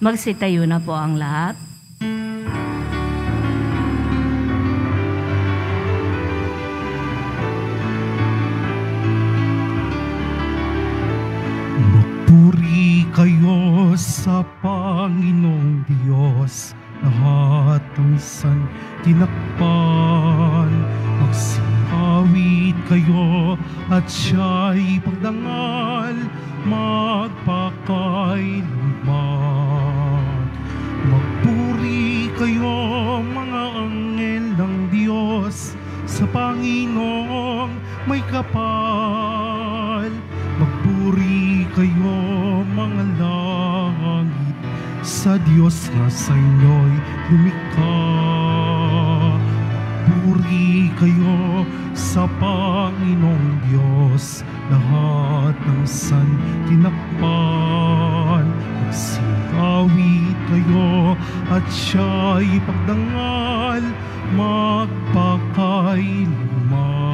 Magsitayo na po ang lahat. Magpuri kayo sa Panginoong Diyos, lahat ng san tinakpan. Magsingawit kayo at siya'y pagdangal, magpakailanman. Sa Diyos na sa inyo'y lumikha. Puri kayo sa Panginoong Diyos, lahat ng san tinakpan. Magsingawit kayo at siya'y pagdangal, magpakailanman.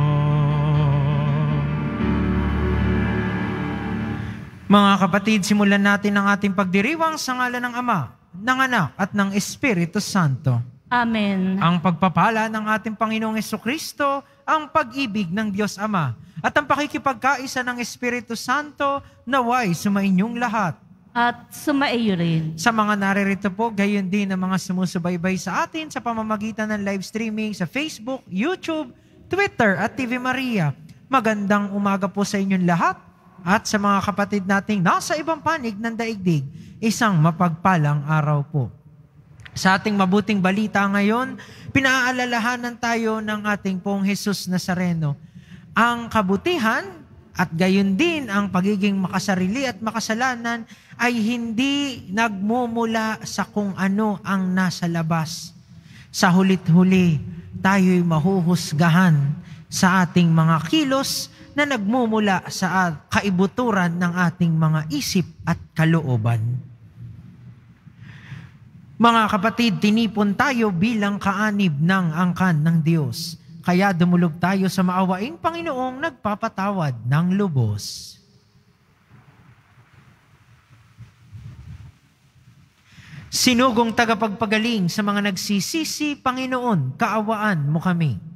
Mga kapatid, simulan natin ang ating pagdiriwang sa ngalan ng Ama, ng Anak at ng Espiritu Santo. Amen. Ang pagpapala ng ating Panginoong Kristo, ang pag-ibig ng Diyos Ama, at ang pakikipagkaisa ng Espiritu Santo naway sumainyong lahat. At sumaiyo rin. Sa mga naririto po, gayon din ang mga sumusubaybay sa atin sa pamamagitan ng live streaming sa Facebook, YouTube, Twitter at TV Maria. Magandang umaga po sa inyong lahat at sa mga kapatid nating nasa ibang panig ng daigdig, isang mapagpalang araw po. Sa ating mabuting balita ngayon, pinaalalahanan tayo ng ating pong Jesus Nazareno. Ang kabutihan at gayon din ang pagiging makasarili at makasalanan ay hindi nagmumula sa kung ano ang nasa labas. Sa hulit-huli, tayo'y mahuhusgahan sa ating mga kilos na nagmumula sa kaibuturan ng ating mga isip at kalooban. Mga kapatid, tinipon tayo bilang kaanib ng angkan ng Diyos. Kaya dumulog tayo sa maawaing Panginoong nagpapatawad ng lubos. Sinugong tagapagpagaling sa mga nagsisisi, Panginoon, kaawaan mo kami.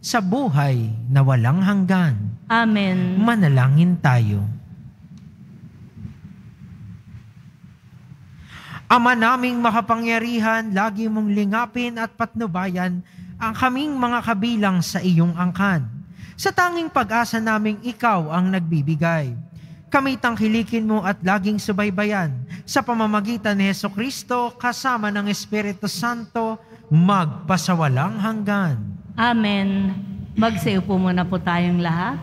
sa buhay na walang hanggan. Amen. Manalangin tayo. Ama naming makapangyarihan, lagi mong lingapin at patnubayan ang kaming mga kabilang sa iyong angkan. Sa tanging pag-asa naming ikaw ang nagbibigay. Kami tangkilikin mo at laging subaybayan sa pamamagitan ni Heso Kristo kasama ng Espiritu Santo magpasawalang hanggan. Amen. Magsayo po muna po tayong lahat.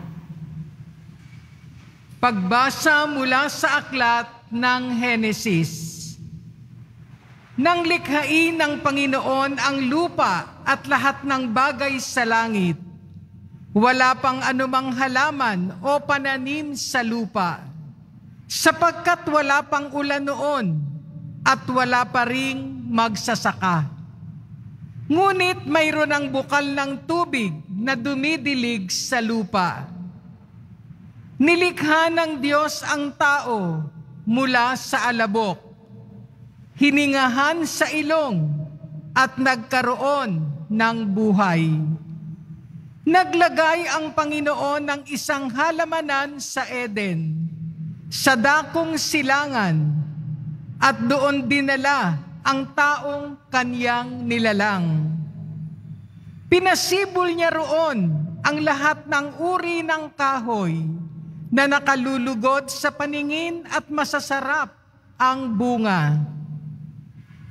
Pagbasa mula sa aklat ng Henesis. Nang likhain ng Panginoon ang lupa at lahat ng bagay sa langit, wala pang anumang halaman o pananim sa lupa, sapagkat wala pang ulan noon at wala pa ring magsasaka. Ngunit mayroon ang bukal ng tubig na dumidilig sa lupa. Nilikha ng Diyos ang tao mula sa alabok. Hiningahan sa ilong at nagkaroon ng buhay. Naglagay ang Panginoon ng isang halamanan sa Eden, sa dakong silangan, at doon dinala ang taong kanyang nilalang. Pinasibol niya roon ang lahat ng uri ng kahoy na nakalulugod sa paningin at masasarap ang bunga.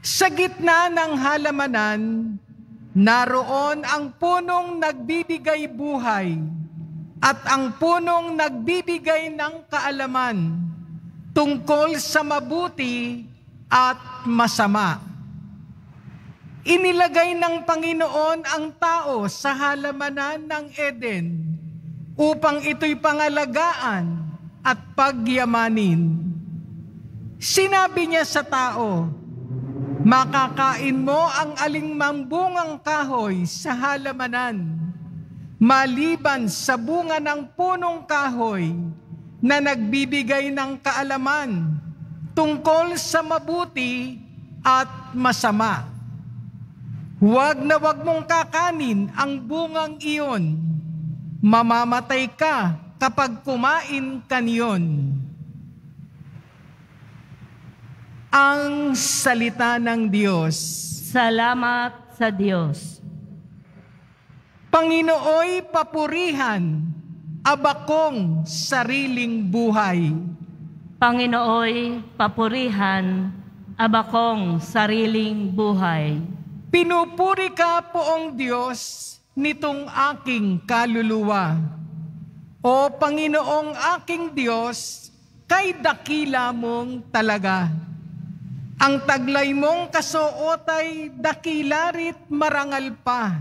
Sa gitna ng halamanan, naroon ang punong nagbibigay buhay at ang punong nagbibigay ng kaalaman tungkol sa mabuti at masama. Inilagay ng Panginoon ang tao sa halamanan ng Eden upang ito'y pangalagaan at pagyamanin. Sinabi niya sa tao, Makakain mo ang alingmang bungang kahoy sa halamanan, maliban sa bunga ng punong kahoy na nagbibigay ng kaalaman tungkol sa mabuti at masama. Huwag na huwag mong kakanin ang bungang iyon. Mamamatay ka kapag kumain ka niyon. Ang salita ng Diyos. Salamat sa Diyos. Panginooy papurihan, abakong sariling buhay. Panginooy papurihan, abakong sariling buhay. Pinupuri ka poong Diyos nitong aking kaluluwa. O Panginoong aking Diyos, kay dakila mong talaga. Ang taglay mong kasuot ay dakila rit marangal pa.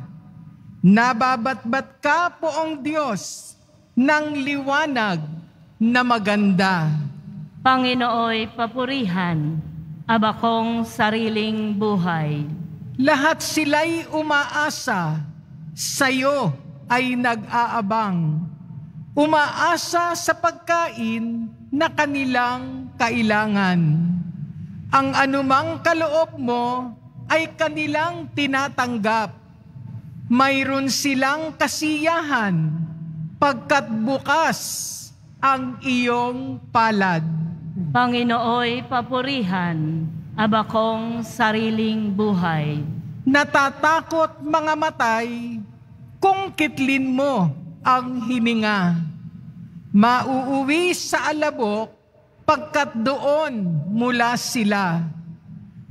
Nababatbat ka poong Diyos ng liwanag na maganda. Panginooy papurihan, abakong sariling buhay. Lahat sila'y umaasa, sa'yo ay nag-aabang. Umaasa sa pagkain na kanilang kailangan. Ang anumang kaloob mo ay kanilang tinatanggap. Mayroon silang kasiyahan pagkat bukas ang iyong palad. Panginooy papurihan, abakong sariling buhay. Natatakot mga matay kung kitlin mo ang hininga. Mauuwi sa alabok pagkat doon mula sila.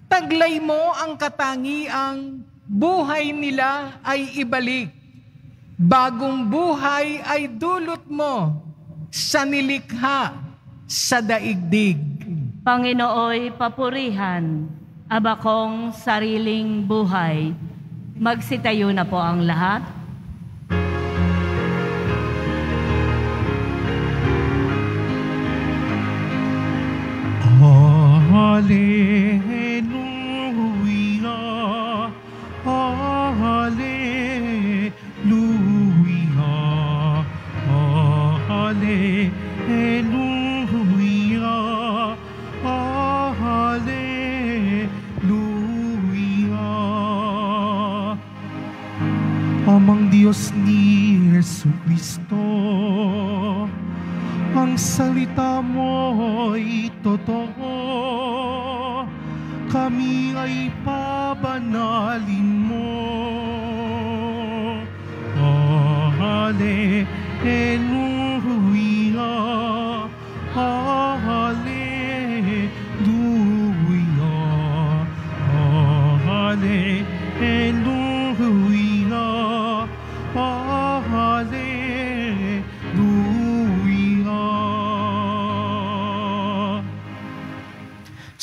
Taglay mo ang katangiang buhay nila ay ibalik. Bagong buhay ay dulot mo sa nilikha sa daigdig. Panginooy papurihan, abakong sariling buhay. Magsitayo na po ang lahat. Hallelujah, Hallelujah, Hallelujah, Diyos ni Yesu Kristo, ang salita mo'y totoo. Kami ay pabanalin mo. Oh, hallelujah.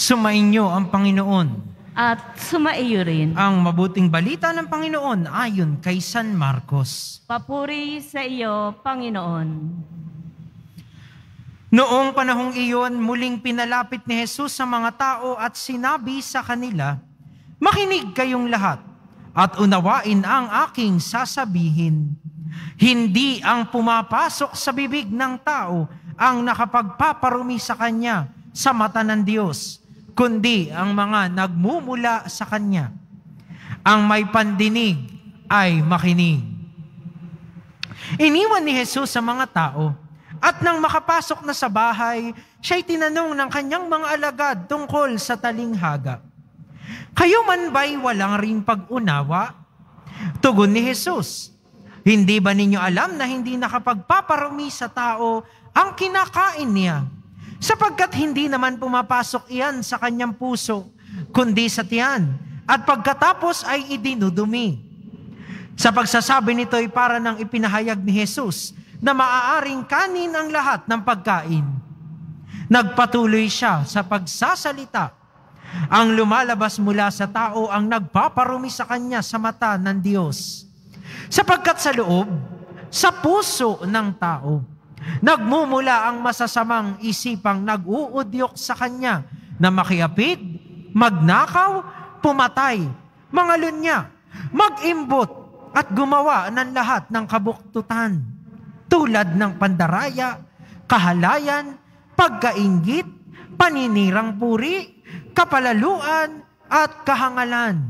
Sumainyo ang Panginoon. At sumaiyo rin. Ang mabuting balita ng Panginoon ayon kay San Marcos. Papuri sa iyo, Panginoon. Noong panahong iyon, muling pinalapit ni Jesus sa mga tao at sinabi sa kanila, Makinig kayong lahat at unawain ang aking sasabihin. Hindi ang pumapasok sa bibig ng tao ang nakapagpaparumi sa kanya sa mata ng Diyos, kundi ang mga nagmumula sa kanya. Ang may pandinig ay makinig. Iniwan ni Jesus sa mga tao at nang makapasok na sa bahay, siya'y tinanong ng kanyang mga alagad tungkol sa talinghaga. Kayo man ba'y walang ring pag-unawa? Tugon ni Jesus, Hindi ba ninyo alam na hindi nakapagpaparumi sa tao ang kinakain niya? Sapagkat hindi naman pumapasok iyan sa kanyang puso, kundi sa tiyan, at pagkatapos ay idinudumi. Sa pagsasabi nito ay para nang ipinahayag ni Jesus na maaaring kanin ang lahat ng pagkain. Nagpatuloy siya sa pagsasalita Ang lumalabas mula sa tao ang nagpaparumi sa kanya sa mata ng Diyos. Sapagkat sa loob, sa puso ng tao, nagmumula ang masasamang isipang nag-uudyok sa kanya na makiapid, magnakaw, pumatay, mga lunya, mag-imbot at gumawa ng lahat ng kabuktutan. Tulad ng pandaraya, kahalayan, pagkaingit, paninirang puri, kapalaluan, at kahangalan.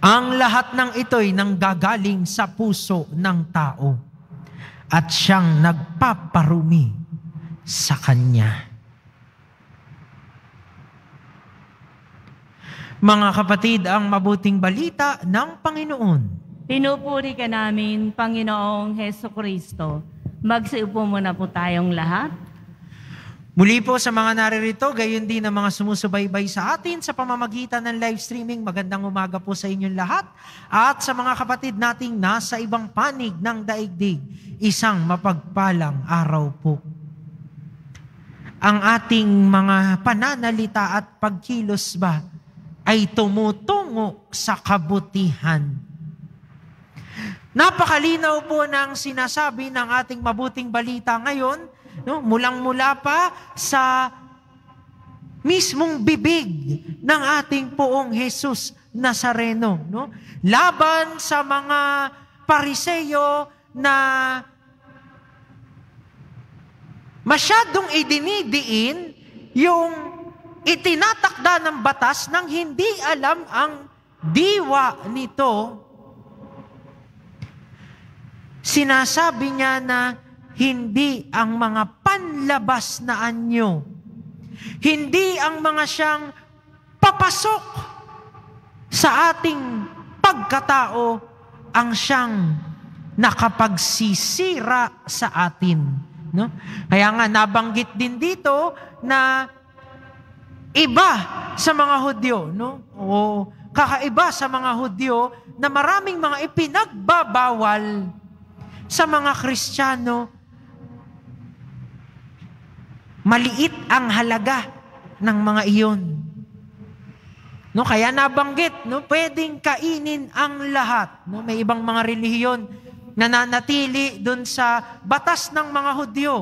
Ang lahat ng ito'y nanggagaling sa puso ng tao at siyang nagpaparumi sa kanya. Mga kapatid, ang mabuting balita ng Panginoon. Pinupuri ka namin, Panginoong Heso Kristo. Magsiupo muna po tayong lahat. Muli po sa mga naririto, gayon din ang mga sumusubaybay sa atin sa pamamagitan ng live streaming. Magandang umaga po sa inyong lahat. At sa mga kapatid nating nasa ibang panig ng daigdig, isang mapagpalang araw po. Ang ating mga pananalita at pagkilos ba ay tumutungo sa kabutihan. Napakalinaw po ng sinasabi ng ating mabuting balita ngayon no? mulang-mula pa sa mismong bibig ng ating poong Jesus Nazareno. No? Laban sa mga pariseyo na masyadong idinidiin yung itinatakda ng batas nang hindi alam ang diwa nito, sinasabi niya na hindi ang mga panlabas na anyo, hindi ang mga siyang papasok sa ating pagkatao ang siyang nakapagsisira sa atin. No? Kaya nga nabanggit din dito na iba sa mga Hudyo, no? O kakaiba sa mga Hudyo na maraming mga ipinagbabawal sa mga Kristiyano maliit ang halaga ng mga iyon. No, kaya nabanggit, no, pwedeng kainin ang lahat. No, may ibang mga relihiyon na nanatili dun sa batas ng mga Hudyo.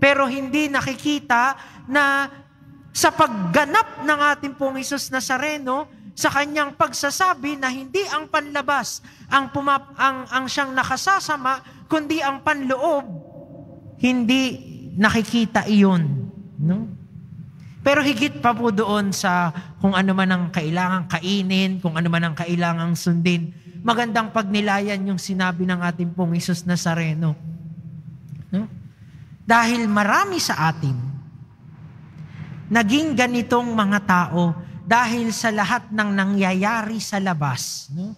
Pero hindi nakikita na sa pagganap ng ating pong Isus Nazareno, sa kanyang pagsasabi na hindi ang panlabas ang, pumap, ang, ang siyang nakasasama, kundi ang panloob, hindi nakikita iyon. No? Pero higit pa po doon sa kung ano man ang kailangang kainin, kung ano man ang kailangang sundin, magandang pagnilayan yung sinabi ng ating pong Isus Nazareno. No? Dahil marami sa atin, naging ganitong mga tao dahil sa lahat ng nangyayari sa labas. No?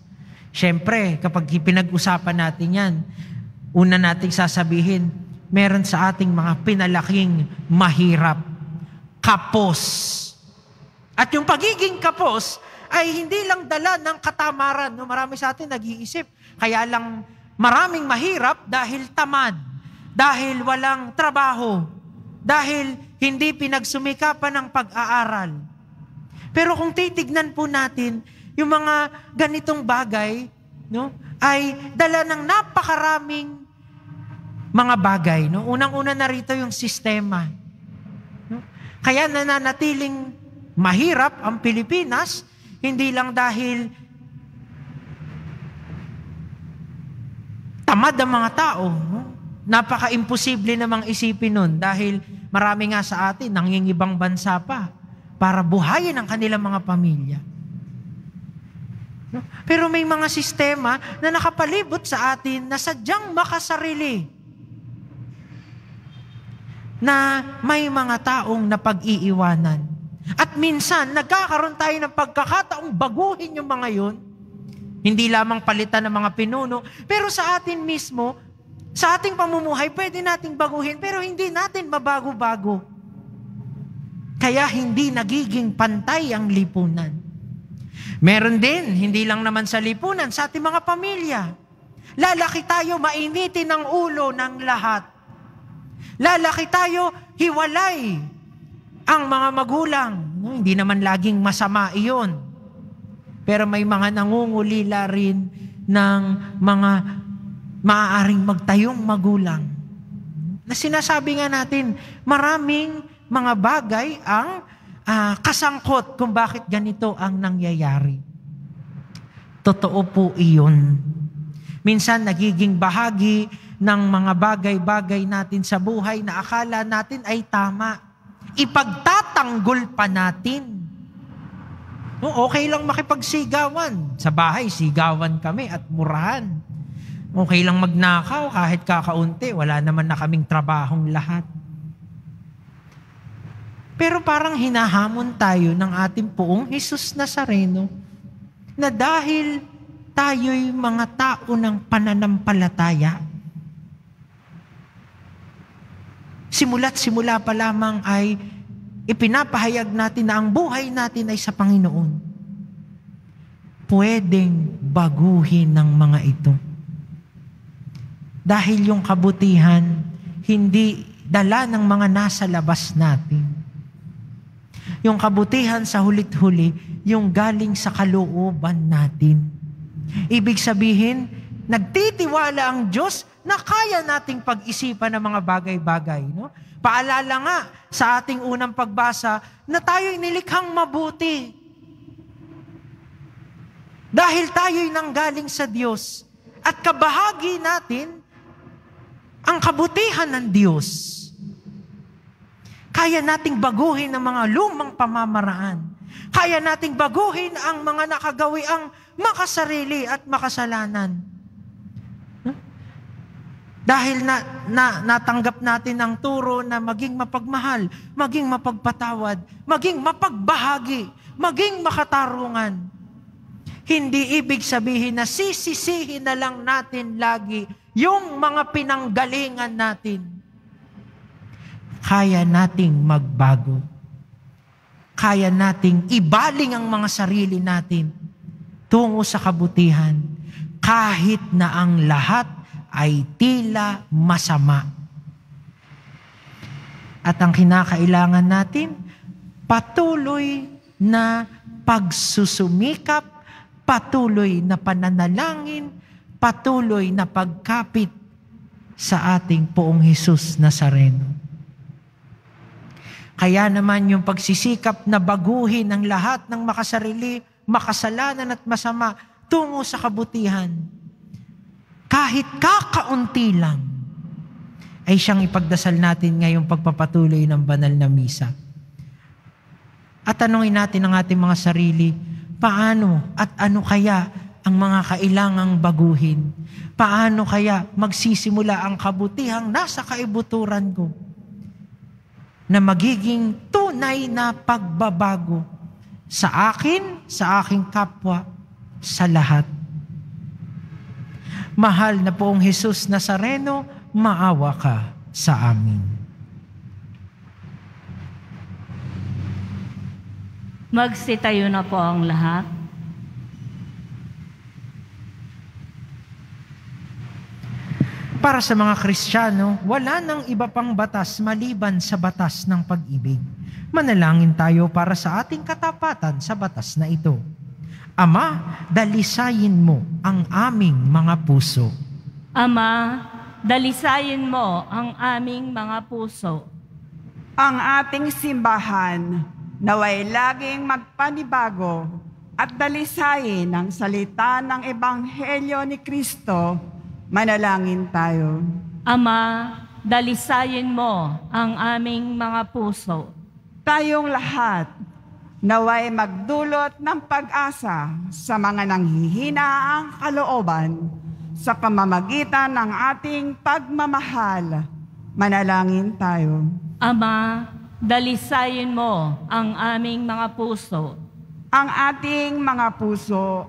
Siyempre, kapag pinag-usapan natin yan, una nating sasabihin, meron sa ating mga pinalaking mahirap. Kapos. At yung pagiging kapos ay hindi lang dala ng katamaran. No? Marami sa atin nag-iisip. Kaya lang maraming mahirap dahil tamad. Dahil walang trabaho. Dahil hindi pinagsumikapan ng pag-aaral. Pero kung titignan po natin, yung mga ganitong bagay, no, ay dala ng napakaraming mga bagay. No? Unang-una na rito yung sistema. No? Kaya nananatiling mahirap ang Pilipinas, hindi lang dahil tamad ang mga tao. No? Napaka-imposible namang isipin nun dahil marami nga sa atin nangingibang bansa pa para buhayin ang kanilang mga pamilya. No? Pero may mga sistema na nakapalibot sa atin na sadyang makasarili na may mga taong napag-iiwanan. At minsan, nagkakaroon tayo ng pagkakataong baguhin yung mga yun. Hindi lamang palitan ng mga pinuno, pero sa atin mismo, sa ating pamumuhay, pwede nating baguhin, pero hindi natin mabago-bago. Kaya hindi nagiging pantay ang lipunan. Meron din, hindi lang naman sa lipunan, sa ating mga pamilya. Lalaki tayo, mainitin ang ulo ng lahat. Lalaki tayo, hiwalay ang mga magulang. Hindi naman laging masama iyon. Pero may mga nangungulila rin ng mga maaaring magtayong magulang. Na sinasabi nga natin, maraming mga bagay ang ah, kasangkot kung bakit ganito ang nangyayari. Totoo po iyon. Minsan nagiging bahagi ng mga bagay-bagay natin sa buhay na akala natin ay tama. Ipagtatanggol pa natin. No, okay lang makipagsigawan. Sa bahay, sigawan kami at murahan. Okay lang magnakaw kahit kakaunti. Wala naman na kaming trabahong lahat. Pero parang hinahamon tayo ng ating poong Jesus Nazareno na dahil tayo'y mga tao ng pananampalataya, simula't simula pa lamang ay ipinapahayag natin na ang buhay natin ay sa Panginoon. Pwedeng baguhin ng mga ito. Dahil yung kabutihan, hindi dala ng mga nasa labas natin. Yung kabutihan sa hulit-huli, yung galing sa kalooban natin. Ibig sabihin, nagtitiwala ang Diyos na kaya nating pag-isipan ng mga bagay-bagay. No? Paalala nga sa ating unang pagbasa na tayo'y nilikhang mabuti. Dahil tayo'y nanggaling sa Diyos at kabahagi natin ang kabutihan ng Diyos. Kaya nating baguhin ang mga lumang pamamaraan. Kaya nating baguhin ang mga nakagawi ang makasarili at makasalanan. Dahil na, na, natanggap natin ang turo na maging mapagmahal, maging mapagpatawad, maging mapagbahagi, maging makatarungan. Hindi ibig sabihin na sisisihin na lang natin lagi yung mga pinanggalingan natin. Kaya nating magbago. Kaya nating ibaling ang mga sarili natin tungo sa kabutihan kahit na ang lahat ay tila masama. At ang kinakailangan natin, patuloy na pagsusumikap, patuloy na pananalangin, patuloy na pagkapit sa ating poong Jesus Nazareno. Kaya naman yung pagsisikap na baguhin ang lahat ng makasarili, makasalanan at masama tungo sa kabutihan, kahit kakaunti lang, ay siyang ipagdasal natin ngayong pagpapatuloy ng banal na misa. At tanungin natin ang ating mga sarili, paano at ano kaya ang mga kailangang baguhin? Paano kaya magsisimula ang kabutihang nasa kaibuturan ko? Na magiging tunay na pagbabago sa akin, sa aking kapwa, sa lahat. Mahal na poong Jesus Nazareno, maawa ka sa amin. Magsitayo na po ang lahat. Para sa mga Kristiyano, wala nang iba pang batas maliban sa batas ng pag-ibig. Manalangin tayo para sa ating katapatan sa batas na ito. Ama, dalisayin mo ang aming mga puso. Ama, dalisayin mo ang aming mga puso. ang ating simbahan naway laging magpanibago at dalisayin ang salita ng Ebanghelyo ni Kristo, manalangin tayo. Ama, dalisayin mo ang aming mga puso. Tayong lahat naway magdulot ng pag-asa sa mga nanghihinaang kalooban sa pamamagitan ng ating pagmamahal. Manalangin tayo. Ama, dalisayin mo ang aming mga puso. ang ating mga puso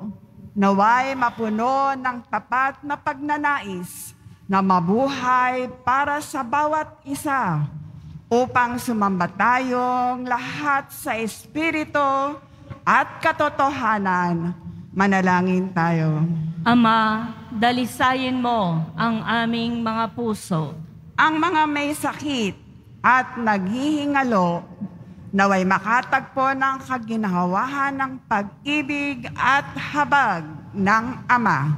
naway mapuno ng tapat na pagnanais na mabuhay para sa bawat isa upang sumamba tayong lahat sa Espiritu at katotohanan. Manalangin tayo. Ama, dalisayin mo ang aming mga puso. Ang mga may sakit at naghihingalo, naway makatagpo ng kaginhawahan ng pag-ibig at habag ng Ama.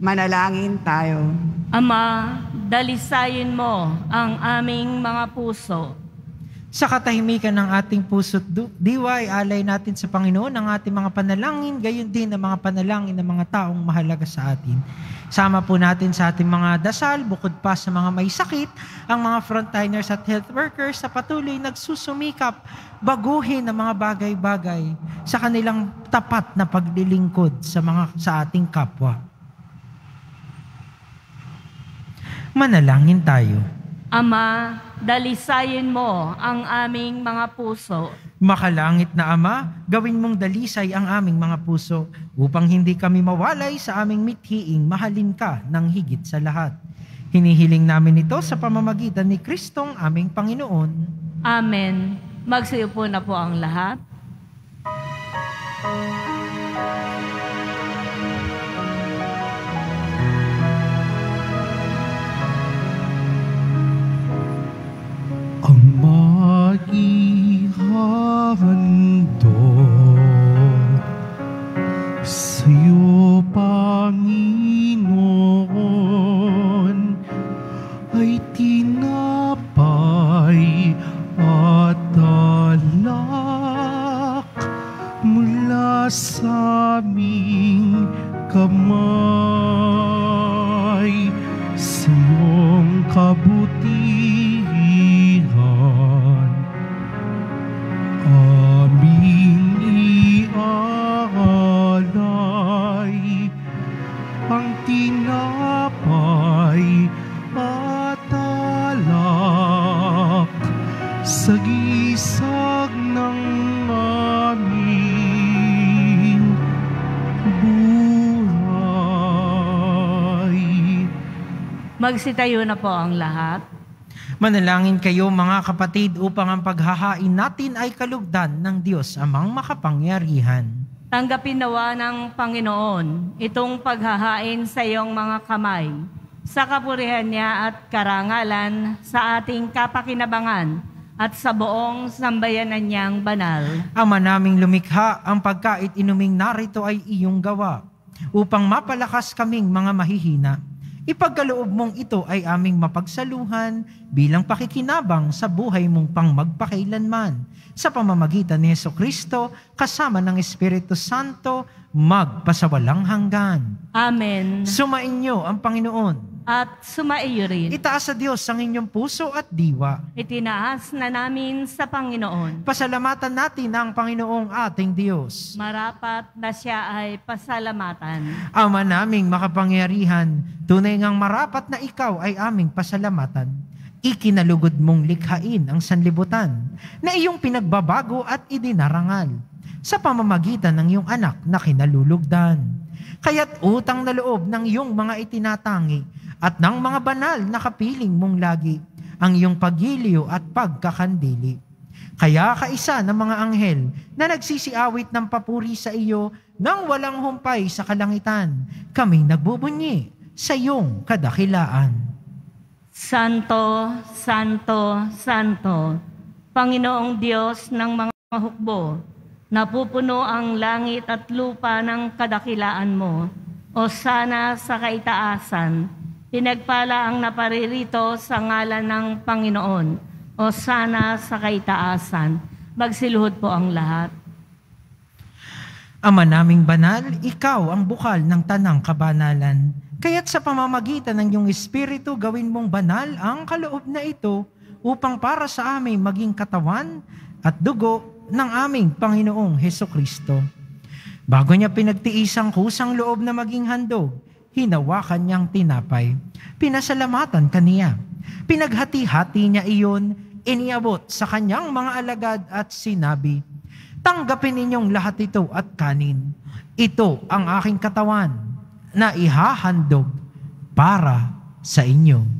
Manalangin tayo. Ama, dalisayin mo ang aming mga puso. Sa katahimikan ng ating puso't du- diwa, alay natin sa Panginoon ang ating mga panalangin, gayon din ang mga panalangin ng mga taong mahalaga sa atin. Sama po natin sa ating mga dasal, bukod pa sa mga may sakit, ang mga frontliners at health workers sa patuloy nagsusumikap, baguhin ang mga bagay-bagay sa kanilang tapat na paglilingkod sa mga sa ating kapwa. Manalangin tayo. Ama, dalisayin mo ang aming mga puso. Makalangit na Ama, gawin mong dalisay ang aming mga puso upang hindi kami mawalay sa aming mithiing mahalin ka ng higit sa lahat. Hinihiling namin ito sa pamamagitan ni Kristong aming Panginoon. Amen. Magsiupo na po ang lahat. ang maihahandog sa'yo, Panginoon, ay tinapay at alak mula sa aming kamay Magsitayo na po ang lahat. Manalangin kayo mga kapatid upang ang paghahain natin ay kalugdan ng Diyos amang makapangyarihan. Tanggapin nawa ng Panginoon itong paghahain sa iyong mga kamay, sa kapurihan niya at karangalan sa ating kapakinabangan at sa buong sambayanan niyang banal. Ama naming lumikha, ang pagkait inuming narito ay iyong gawa, upang mapalakas kaming mga mahihina. Ipagkaloob mong ito ay aming mapagsaluhan bilang pakikinabang sa buhay mong pang magpakailanman. Sa pamamagitan ni Yeso Kristo, kasama ng Espiritu Santo, magpasawalang hanggan. Amen. Sumainyo ang Panginoon. At sumaiyo rin. Itaas sa Diyos ang inyong puso at diwa. Itinaas na namin sa Panginoon. Pasalamatan natin ang Panginoong ating Diyos. Marapat na siya ay pasalamatan. Ama naming makapangyarihan, tunay ngang marapat na ikaw ay aming pasalamatan. Ikinalugod mong likhain ang sanlibutan na iyong pinagbabago at idinarangal sa pamamagitan ng iyong anak na kinalulugdan. Kaya't utang na loob ng iyong mga itinatangi at ng mga banal na kapiling mong lagi ang iyong pagiliw at pagkakandili. Kaya kaisa ng mga anghel na nagsisiawit ng papuri sa iyo nang walang humpay sa kalangitan, kami nagbubunyi sa iyong kadakilaan. Santo, Santo, Santo, Panginoong Diyos ng mga hukbo, napupuno ang langit at lupa ng kadakilaan mo. O sana sa kaitaasan, pinagpala ang naparirito sa ngalan ng Panginoon. O sana sa kaitaasan, magsiluhod po ang lahat. Ama naming banal, ikaw ang bukal ng tanang kabanalan. Kaya't sa pamamagitan ng iyong Espiritu, gawin mong banal ang kaloob na ito upang para sa amin maging katawan at dugo ng aming Panginoong Heso Kristo. Bago niya pinagtiis ang kusang loob na maging handog, hinawakan niyang tinapay. Pinasalamatan kaniya. Pinaghati-hati niya iyon, iniabot sa kanyang mga alagad at sinabi, Tanggapin ninyong lahat ito at kanin. Ito ang aking katawan na ihahandog para sa inyo.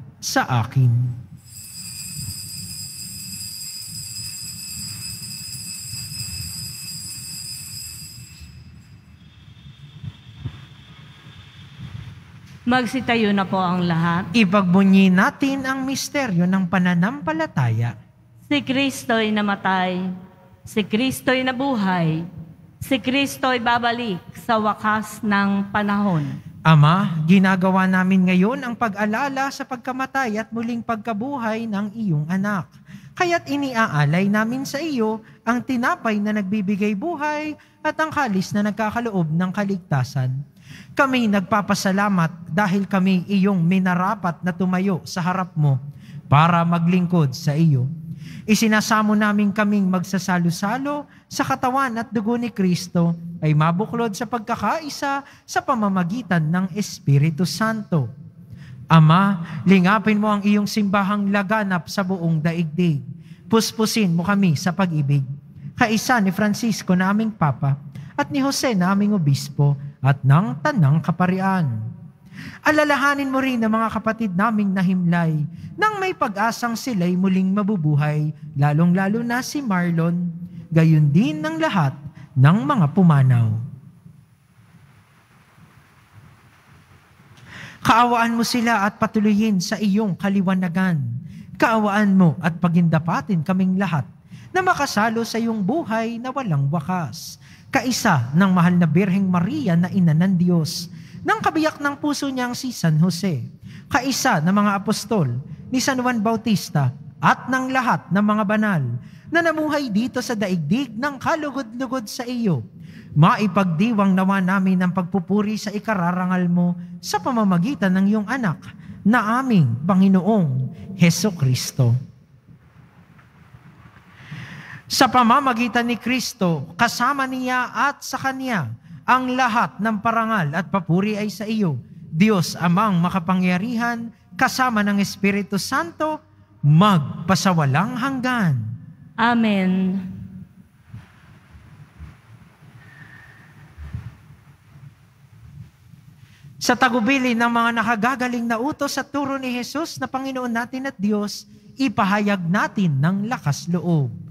sa akin. Magsitayo na po ang lahat. Ipagbunyi natin ang misteryo ng pananampalataya. Si Kristo'y namatay. Si Kristo'y nabuhay. Si Kristo'y babalik sa wakas ng panahon. Ama, ginagawa namin ngayon ang pag-alala sa pagkamatay at muling pagkabuhay ng iyong anak. Kaya't iniaalay namin sa iyo ang tinapay na nagbibigay buhay at ang kalis na nagkakaloob ng kaligtasan. Kami nagpapasalamat dahil kami iyong minarapat na tumayo sa harap mo para maglingkod sa iyo. Isinasamo namin kaming magsasalo-salo sa katawan at dugo ni Kristo ay mabuklod sa pagkakaisa sa pamamagitan ng Espiritu Santo. Ama, lingapin mo ang iyong simbahang laganap sa buong daigdig. Puspusin mo kami sa pag-ibig. Kaisa ni Francisco na aming Papa at ni Jose na aming Obispo at ng Tanang Kaparian. Alalahanin mo rin ang mga kapatid naming nahimlay nang may pag-asang sila'y muling mabubuhay, lalong-lalo na si Marlon, gayon din ng lahat ng mga pumanaw. Kaawaan mo sila at patuloyin sa iyong kaliwanagan. Kaawaan mo at pagindapatin kaming lahat na makasalo sa iyong buhay na walang wakas kaisa ng mahal na Birheng Maria na ina ng Diyos, ng kabiyak ng puso niyang si San Jose, kaisa ng mga apostol ni San Juan Bautista at ng lahat ng mga banal na namuhay dito sa daigdig ng kalugod-lugod sa iyo. Maipagdiwang nawa namin ang pagpupuri sa ikararangal mo sa pamamagitan ng iyong anak na aming Panginoong Heso Kristo. Sa pamamagitan ni Kristo, kasama niya at sa Kanya, ang lahat ng parangal at papuri ay sa iyo, Diyos amang makapangyarihan, kasama ng Espiritu Santo, magpasawalang hanggan. Amen. Sa tagubili ng mga nakagagaling na utos at turo ni Jesus na Panginoon natin at Diyos, ipahayag natin ng lakas loob.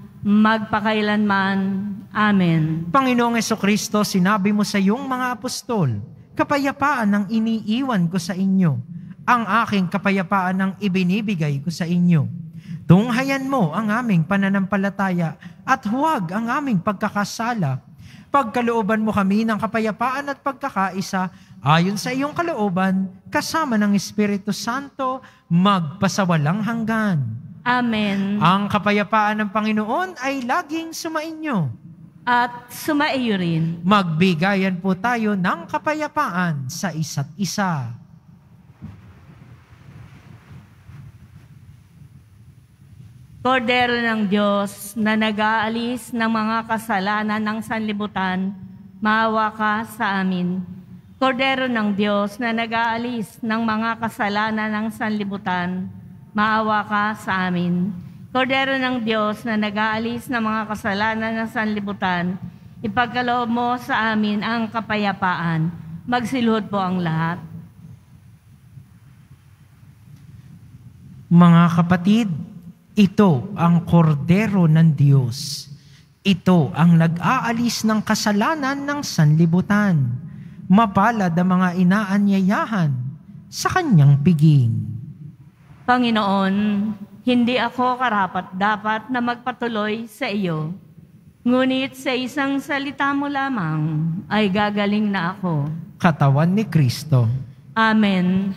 magpakailanman. Amen. Panginoong Kristo, sinabi mo sa iyong mga apostol, kapayapaan ang iniiwan ko sa inyo, ang aking kapayapaan ang ibinibigay ko sa inyo. Tunghayan mo ang aming pananampalataya at huwag ang aming pagkakasala. Pagkalooban mo kami ng kapayapaan at pagkakaisa ayon sa iyong kalooban, kasama ng Espiritu Santo, magpasawalang hanggan. Amen. Ang kapayapaan ng Panginoon ay laging sumainyo. At sumaiyo rin. Magbigayan po tayo ng kapayapaan sa isa't isa. Kordero ng Diyos na nag-aalis ng mga kasalanan ng sanlibutan, maawa ka sa amin. Kordero ng Diyos na nag-aalis ng mga kasalanan ng sanlibutan, maawa ka sa amin. Kordero ng Diyos na nag-aalis ng mga kasalanan ng sanlibutan, ipagkaloob mo sa amin ang kapayapaan. Magsiluhod po ang lahat. Mga kapatid, ito ang kordero ng Diyos. Ito ang nag-aalis ng kasalanan ng sanlibutan. Mapalad ang mga inaanyayahan sa kanyang piging. Panginoon, hindi ako karapat dapat na magpatuloy sa iyo. Ngunit sa isang salita mo lamang ay gagaling na ako. Katawan ni Kristo. Amen.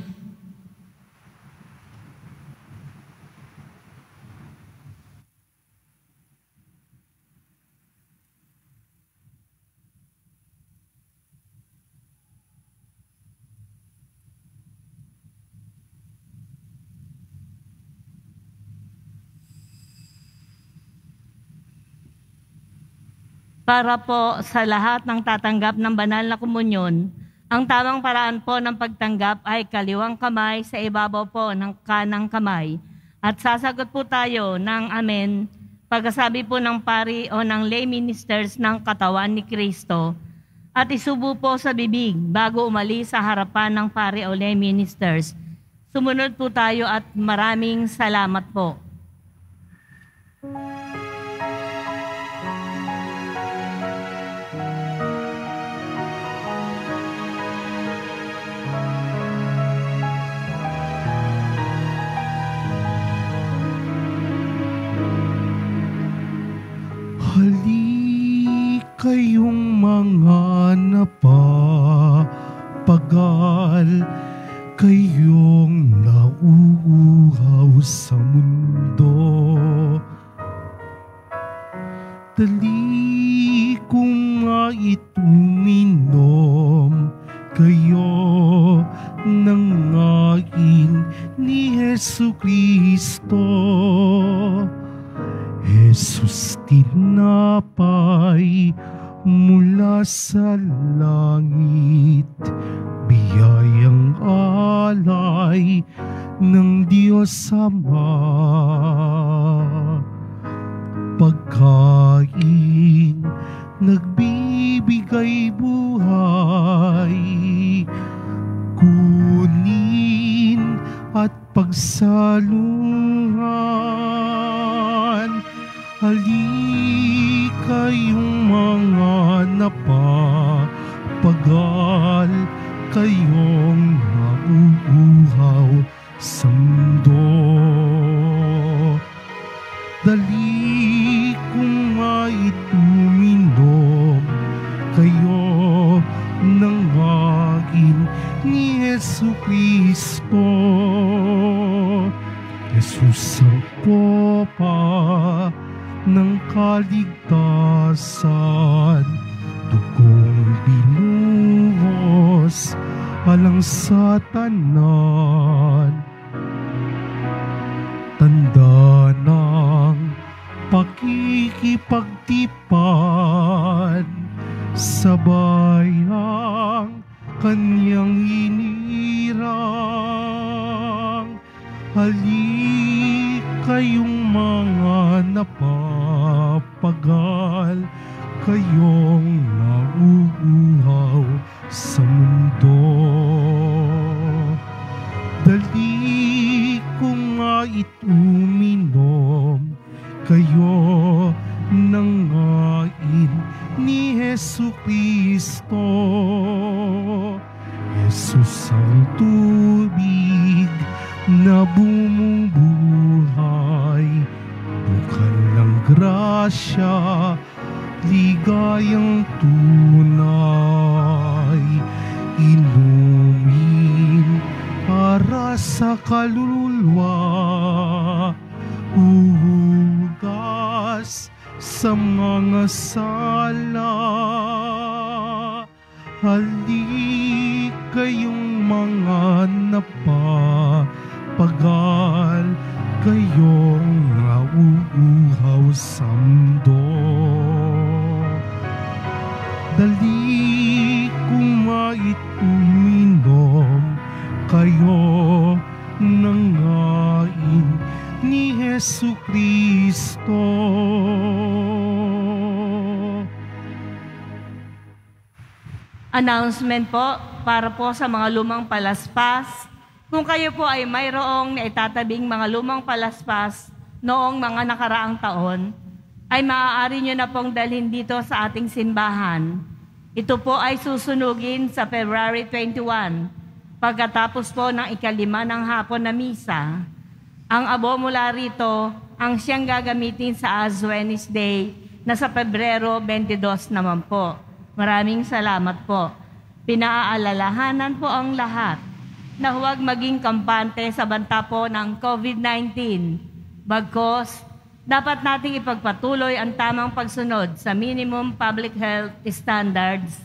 Para po sa lahat ng tatanggap ng banal na komunyon, ang tamang paraan po ng pagtanggap ay kaliwang kamay sa ibabaw po ng kanang kamay. At sasagot po tayo ng amen pagkasabi po ng pari o ng lay ministers ng katawan ni Kristo at isubo po sa bibig bago umalis sa harapan ng pari o lay ministers. Sumunod po tayo at maraming salamat po. Hali Dali kong maituminom kayo ng hagin ni Yesu Kristo. Jesus ang popa ng kaligtasan, pakikipagtipan sa kaluluwa, uhugas sa mga sala. Hali kayong mga napapagal, kayong nauuhaw sa mundo. Announcement po para po sa mga lumang palaspas. Kung kayo po ay mayroong naitatabing mga lumang palaspas noong mga nakaraang taon, ay maaari nyo na pong dalhin dito sa ating simbahan. Ito po ay susunugin sa February 21, pagkatapos po ng ikalima ng hapon na misa. Ang abo mula rito, ang siyang gagamitin sa Ash Wednesday na sa Pebrero 22 naman po. Maraming salamat po. Pinaalalahanan po ang lahat na huwag maging kampante sa banta po ng COVID-19. Bagkos, dapat nating ipagpatuloy ang tamang pagsunod sa minimum public health standards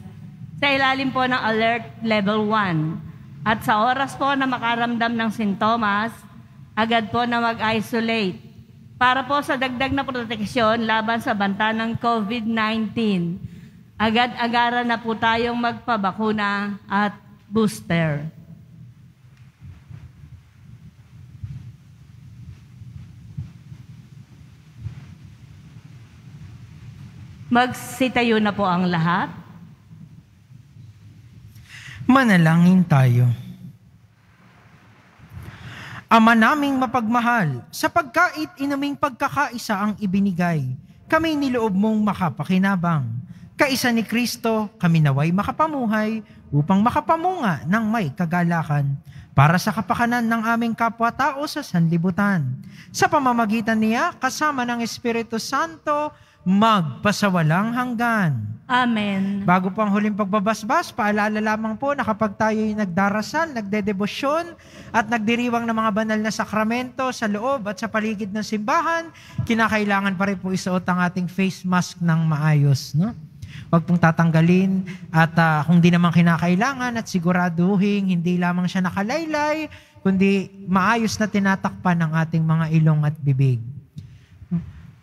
sa ilalim po ng Alert Level 1. At sa oras po na makaramdam ng sintomas, agad po na mag-isolate para po sa dagdag na proteksyon laban sa banta ng COVID-19 agad-agaran na po tayong magpabakuna at booster. Magsitayo na po ang lahat. Manalangin tayo. Ama naming mapagmahal, sa pagkait inaming pagkakaisa ang ibinigay, kami niloob mong makapakinabang Kaisa ni Kristo, kami naway makapamuhay upang makapamunga ng may kagalakan para sa kapakanan ng aming kapwa-tao sa sanlibutan. Sa pamamagitan niya, kasama ng Espiritu Santo, magpasawalang hanggan. Amen. Bago po ang huling pagbabasbas, paalala lamang po na kapag tayo'y nagdarasal, nagdedebosyon, at nagdiriwang ng mga banal na sakramento sa loob at sa paligid ng simbahan, kinakailangan pa rin po isuot ang ating face mask ng maayos. No? Huwag pong tatanggalin at uh, kung di naman kinakailangan at siguraduhin hindi lamang siya nakalaylay, kundi maayos na tinatakpan ng ating mga ilong at bibig.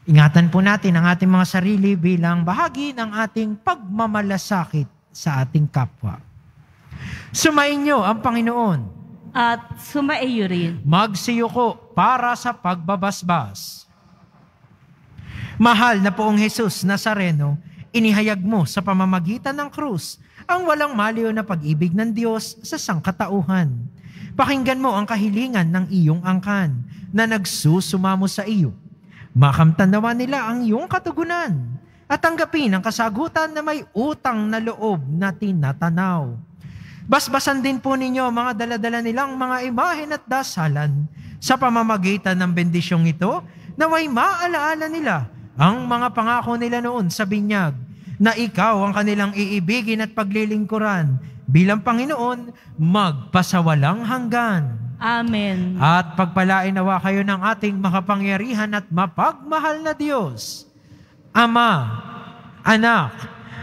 Ingatan po natin ang ating mga sarili bilang bahagi ng ating pagmamalasakit sa ating kapwa. Sumainyo ang Panginoon. At sumaiyo rin. Magsiyuko para sa pagbabasbas. Mahal na poong Jesus Nazareno, Inihayag mo sa pamamagitan ng krus ang walang maliw na pag-ibig ng Diyos sa sangkatauhan. Pakinggan mo ang kahilingan ng iyong angkan na nagsusumamo sa iyo. Makamtan nawa nila ang iyong katugunan at tanggapin ang kasagutan na may utang na loob na tinatanaw. Basbasan din po ninyo mga daladala nilang mga imahen at dasalan sa pamamagitan ng bendisyong ito na may maalaala nila ang mga pangako nila noon sa binyag na ikaw ang kanilang iibigin at paglilingkuran bilang Panginoon magpasawalang hanggan. Amen. At pagpalain nawa kayo ng ating makapangyarihan at mapagmahal na Diyos, Ama, Anak,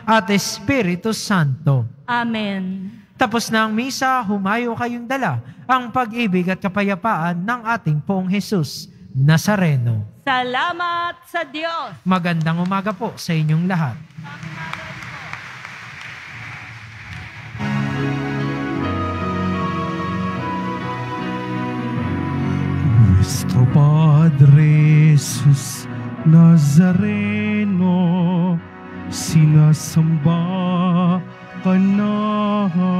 at Espiritu Santo. Amen. Tapos na ang misa, humayo kayong dala ang pag-ibig at kapayapaan ng ating pong Jesus Nazareno. Salamat sa Diyos. Magandang umaga po sa inyong lahat. Nuestro Padre Jesus Nazareno, sinasamba ka namin.